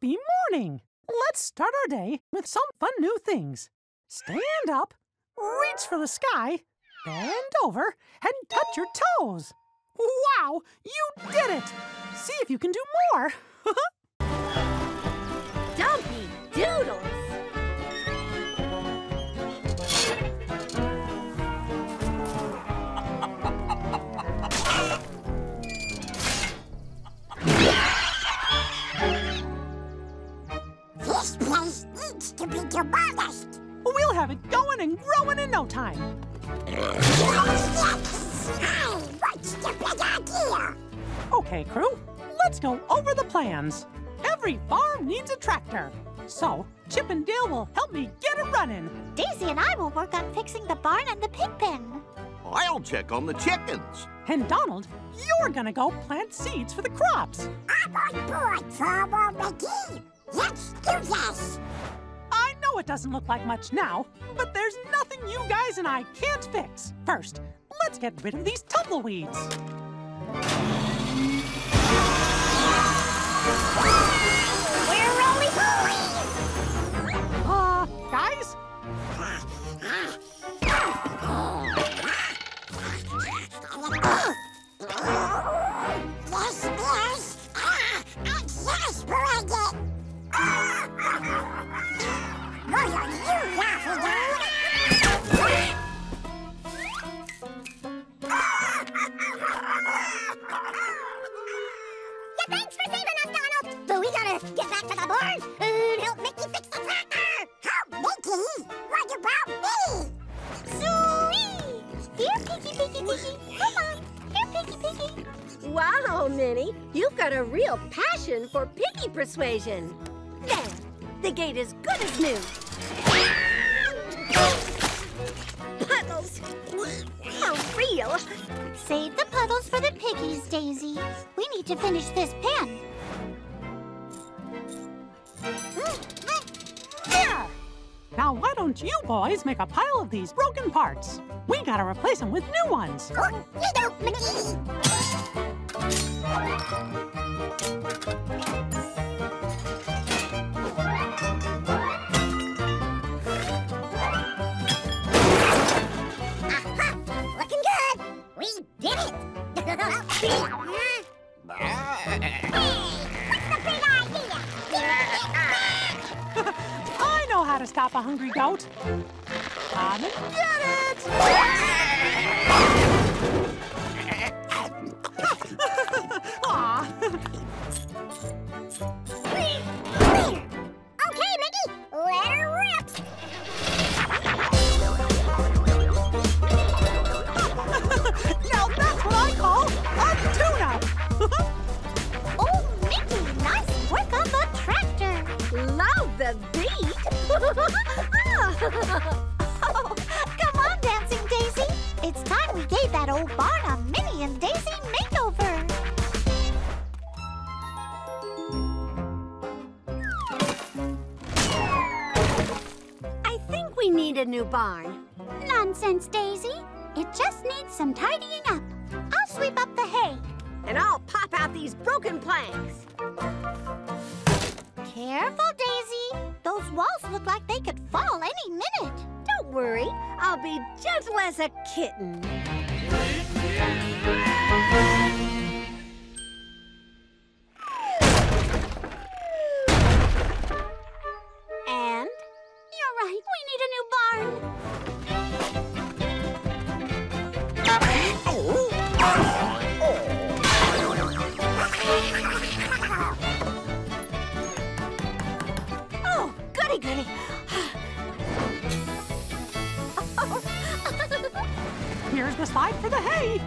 Happy morning! Let's start our day with some fun new things. Stand up, reach for the sky, bend over, and touch your toes. Wow, you did it! See if you can do more. going and growing in no time. What's the big idea? Okay, crew, let's go over the plans. Every farm needs a tractor. So, Chip and Dale will help me get it running. Daisy and I will work on fixing the barn and the pig pen. I'll check on the chickens. And Donald, you're gonna go plant seeds for the crops. I'm on board, Farmer Mickey. Let's do this. It doesn't look like much now, but there's nothing you guys and I can't fix. First, let's get rid of these tumbleweeds. Barn and help Mickey fix the tractor. How, Mickey? What about me? Sweet! Here, Piggy, Piggy, Piggy. Come on. Here, Piggy, Piggy. Wow, Minnie, you've got a real passion for piggy persuasion. There, the gate is good as new. Puddles, for real. Save the puddles for the piggies, Daisy. We need to finish this pen. Now, why don't you boys make a pile of these broken parts? We gotta replace them with new ones. You don't, Mickey. Aha! Looking good. We did it. to stop a hungry goat. Come and get it! The beat. Oh, come on, Dancing Daisy. It's time we gave that old barn a Minnie and Daisy makeover. I think we need a new barn. Nonsense, Daisy. It just needs some tidying up. I'll sweep up the hay. And I'll pop out these broken planks. Careful, Daisy. Those walls look like they could fall any minute. Don't worry, I'll be gentle as a kitten. Here's the slide for the hay.